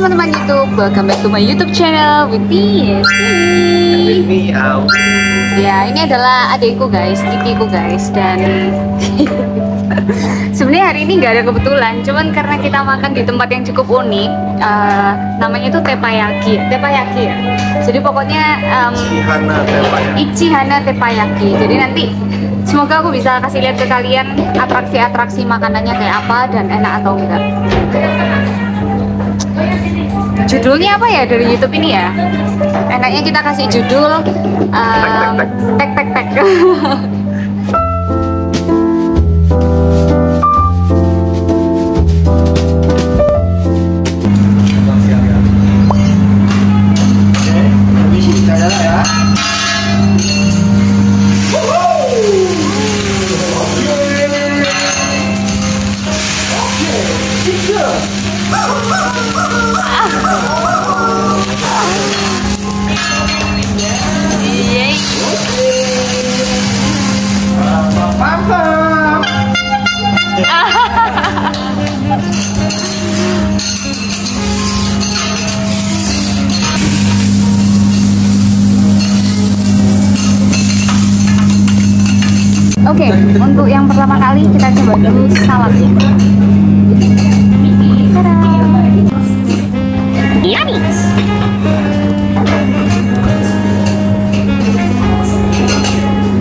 teman-teman YouTube, welcome back to my YouTube channel with me. Ya, ini adalah adikku guys, tikiku guys, dan sebenarnya hari ini nggak ada kebetulan, cuman karena kita makan di tempat yang cukup unik, eh, namanya itu tepayaki, tepayaki ya. Jadi pokoknya em, Hana Tepaya. Ichihana Tepayaki. Jadi nanti semoga aku bisa kasih lihat ke kalian atraksi-atraksi makanannya kayak apa dan enak atau enggak. Judulnya apa ya dari YouTube ini ya? Enaknya kita kasih judul um, tek tek tek. Yeay. Yummy!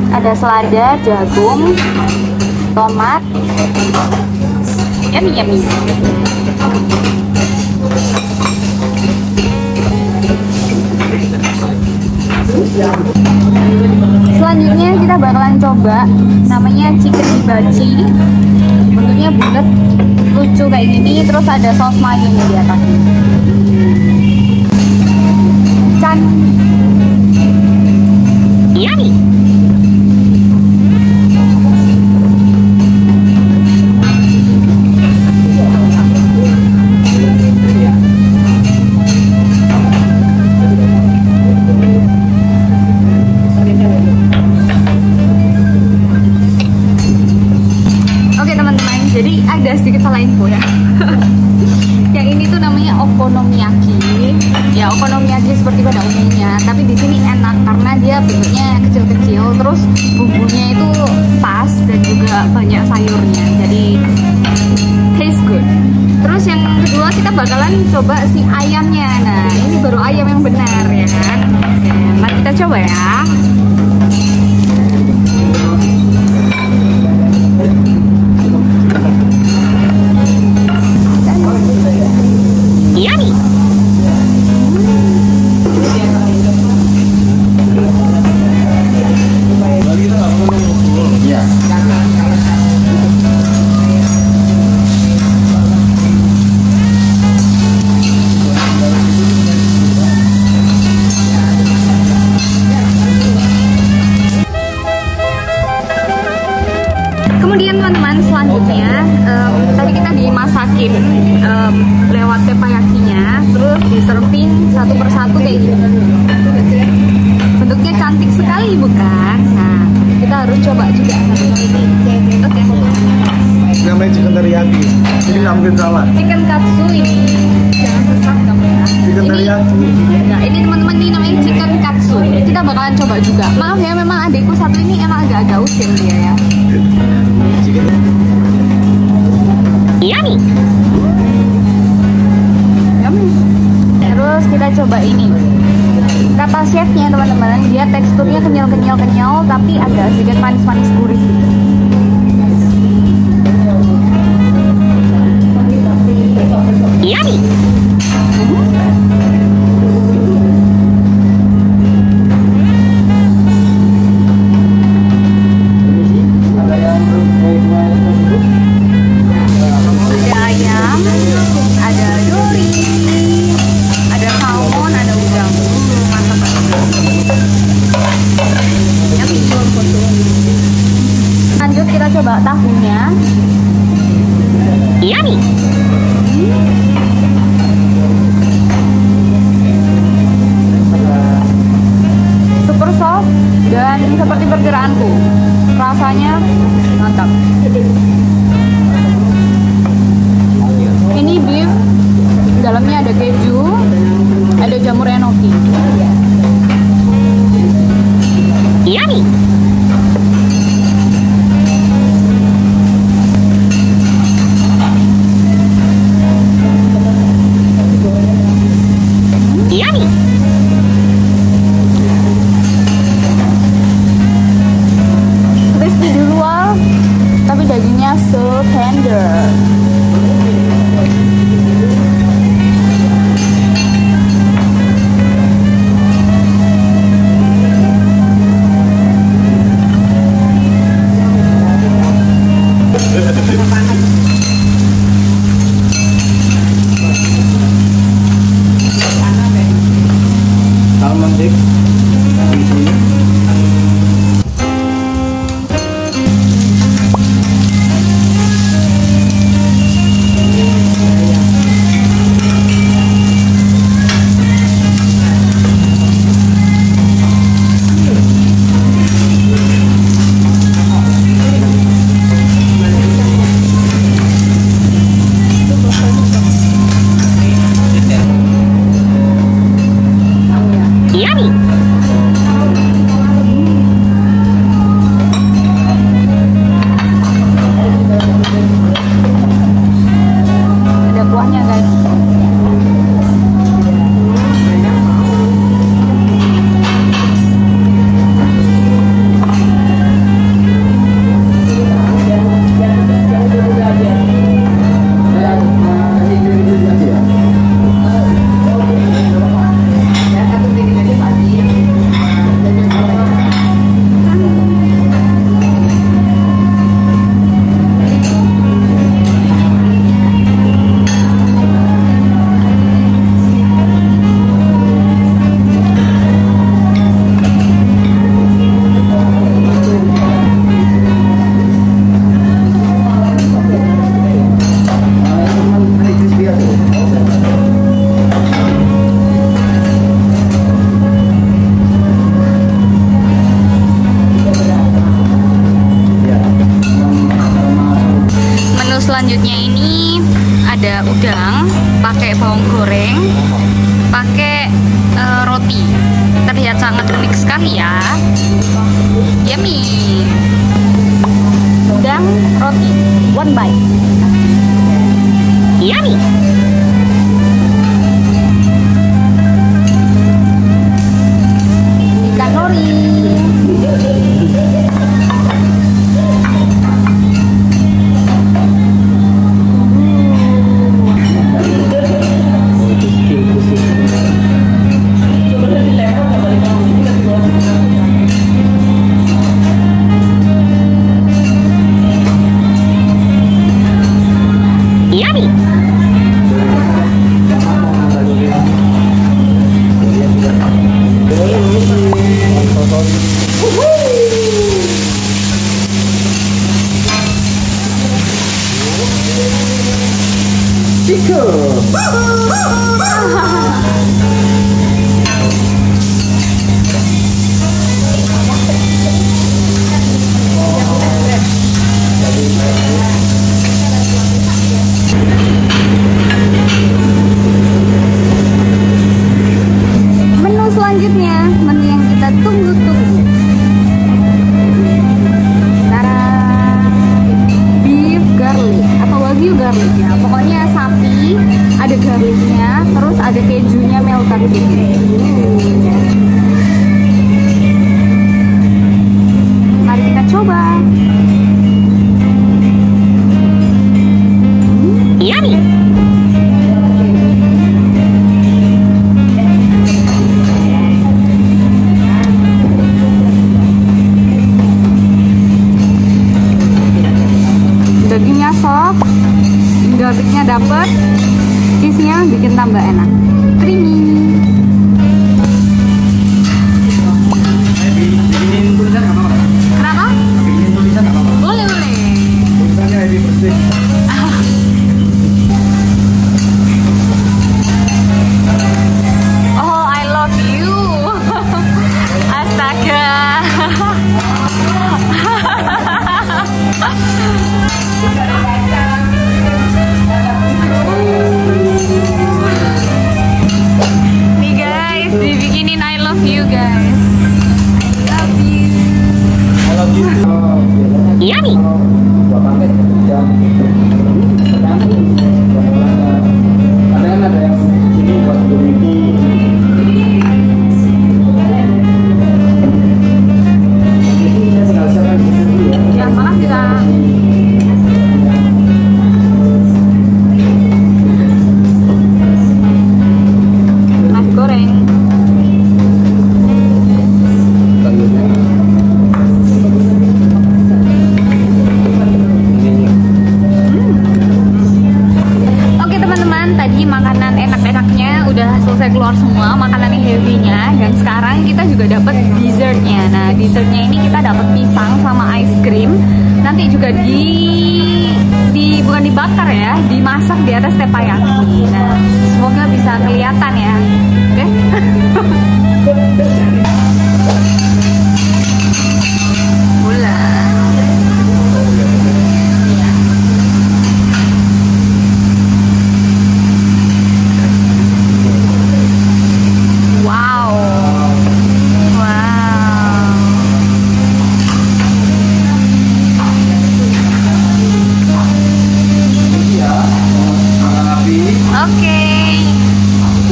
Ada selada, jagung, tomat. Yummy, yummy. Selanjutnya kita bakalan coba namanya chicken hibachi. Bentuknya bulat, lucu kayak gini, terus ada saus mayonya di atasnya. Can. Okonomiyaki. Ya okonomiyaki seperti pada umumnya, tapi di sini enak karena dia bentuknya kecil-kecil, terus bumbunya itu pas dan juga banyak sayurnya. Jadi taste good. Terus yang kedua kita bakalan coba si ayamnya. Nah ini baru ayam yang benar ya kan. Oke, mari kita coba ya. Kemudian teman-teman selanjutnya em, tadi kita dimasakin em, lewat tepayakinya, terus diserving satu persatu kayak gini. Bentuknya cantik sekali bukan? Nah kita harus coba juga satu ini. Oke. Namanya chicken teriyaki. Jadi nggak mungkin salah. Chicken katsu ini jangan sesat kamu ya. Chicken Ini teriyaki. Nah, ini teman-teman ini namanya chicken katsu. Kita bakalan coba juga. Maaf ya, memang adikku satu ini emang agak-agak usil dia ya. Yummy. Yummy. Terus kita coba ini. Kata chefnya teman-teman, dia teksturnya kenyal-kenyal-kenyal tapi agak sedikit manis-manis gurih. gitu. kita coba tahunya. Iya Yummy. Super soft dan seperti perkiraanku. Rasanya mantap. Ini beef dalamnya ada keju, ada jamur enoki. coffee. One bite. Yummy! garlicnya. Pokoknya sapi ada garlicnya terus ada kejunya melted. gitu dapat isinya bikin tambah enak.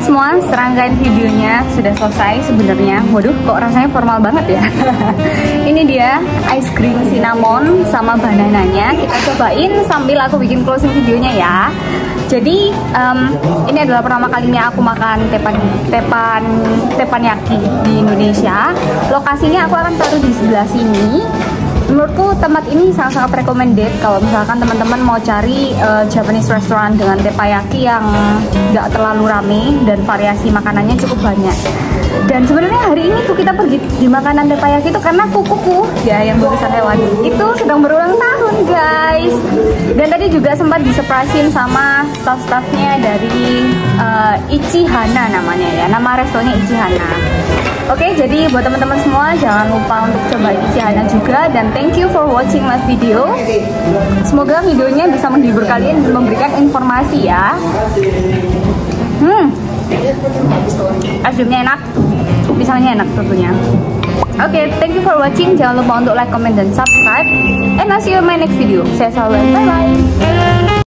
semua, serangkaian videonya sudah selesai sebenarnya. Waduh, kok rasanya formal banget ya. ini dia ice cream cinnamon sama banananya. Kita cobain sambil aku bikin closing videonya ya. Jadi um, ini adalah pertama kalinya aku makan tepan tepan teppanyaki di Indonesia. Lokasinya aku akan taruh di sebelah sini menurutku tempat ini sangat-sangat recommended kalau misalkan teman-teman mau cari uh, Japanese restaurant dengan teppanyaki yang nggak terlalu rame dan variasi makanannya cukup banyak dan sebenarnya hari ini tuh kita pergi di makanan teppanyaki itu karena kukuku ya yang tulisan hewan itu sedang berulang tahun guys. Dan tadi juga sempat disurprisein sama staff-staffnya dari uh, Ichihana namanya ya. Nama restonya Ichihana Oke, jadi buat teman-teman semua jangan lupa untuk coba Ichihana juga. Dan thank you for watching my video. Semoga videonya bisa menghibur kalian dan memberikan informasi ya. Hmm, es enak, pisangnya enak tentunya. Oke, okay, thank you for watching. Jangan lupa untuk like, comment, dan subscribe. And I'll see you in my next video. Saya Salwa. Bye-bye.